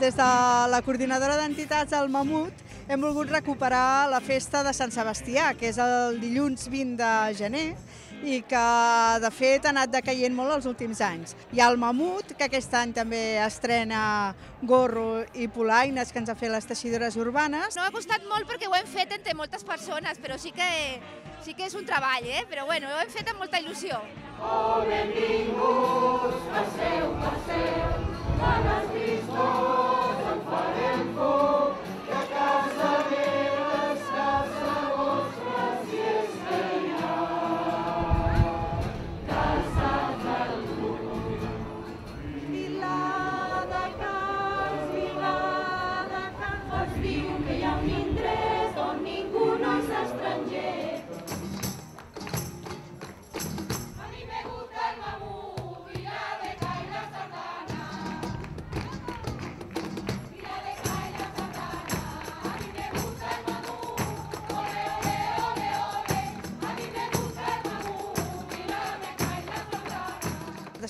des de la coordinadora d'entitats del Mamut hem volgut recuperar la festa de Sant Sebastià, que és el dilluns 20 de gener, i que de fet ha anat decaient molt els últims anys. Hi ha el Mamut, que aquest any també estrena gorro i polaines que ens ha fet les teixidores urbanes. No ha costat molt perquè ho hem fet entre moltes persones, però sí que, sí que és un treball, eh? però bueno, ho hem fet amb molta il·lusió. Oh, benvinguts, passeu, passeu,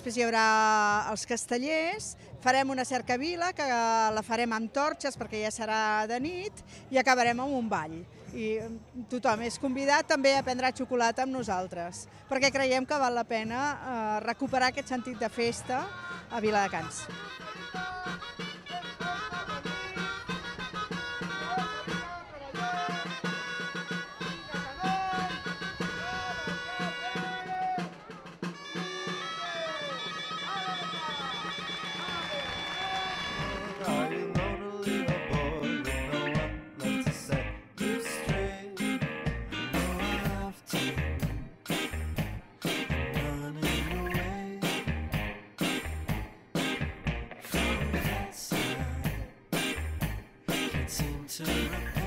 Després hi haurà els castellers, farem una cercavila que la farem amb torxes perquè ja serà de nit i acabarem amb un ball. I tothom és convidat també a prendre xocolata amb nosaltres, perquè creiem que val la pena eh, recuperar aquest sentit de festa a Viladecans. time.